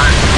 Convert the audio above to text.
Got.